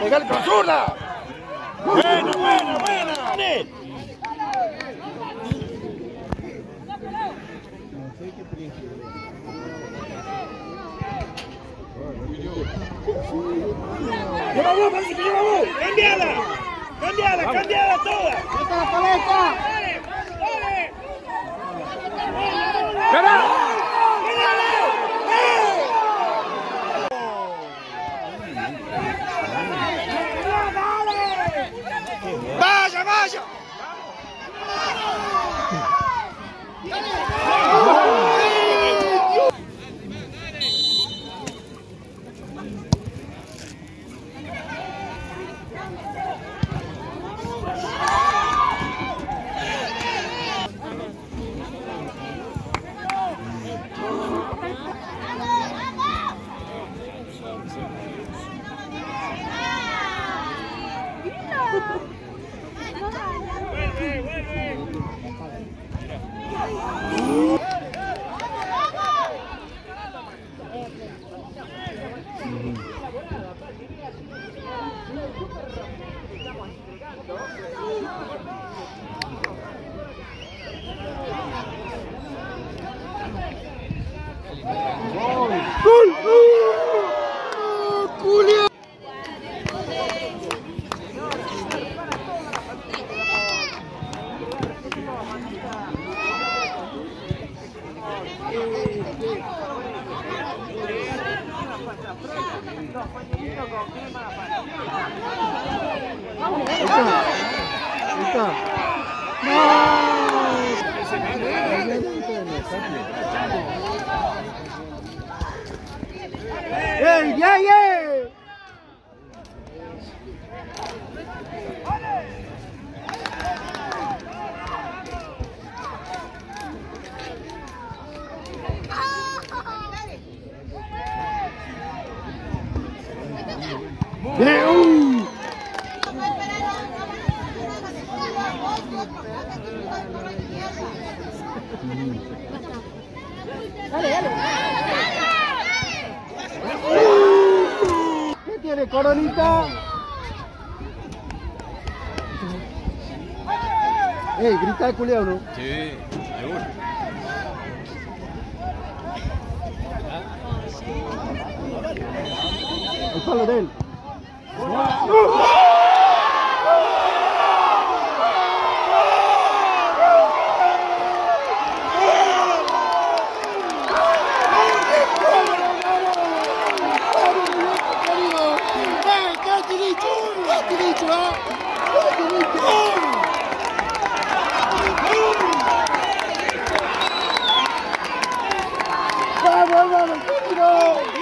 pegale con zurda. Buena, buena, buena. Lleva vos, parece que lleva vos. Cambiala. Cambiala, cambiala toda. ¡Suelta la paleta! Mm-hmm. Yeah. ¿Qué tiene, coronita? ¡Ey, grita el culiao, no! Sí, seguro. El palo de él. ¿Qué ¡Vamos, vamos, vamos!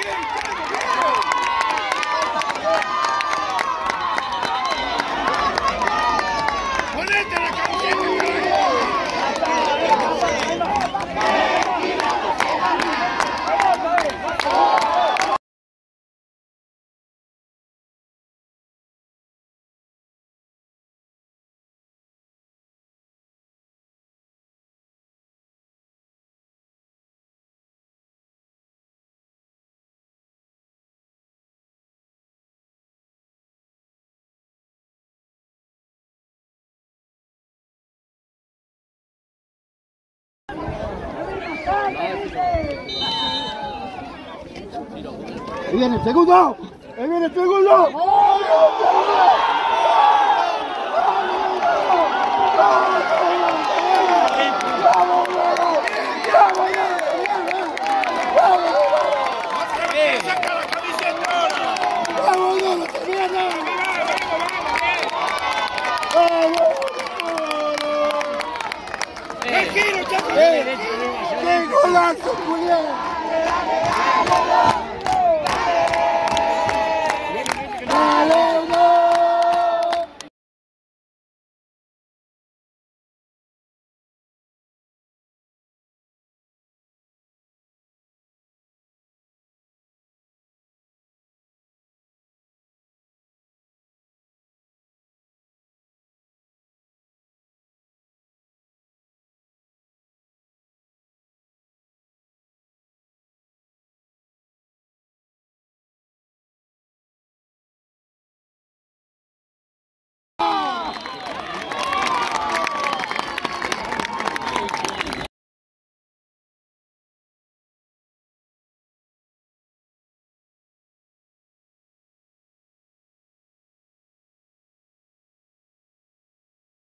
Viene el segundo. Ahí viene el segundo. ¡Vamos,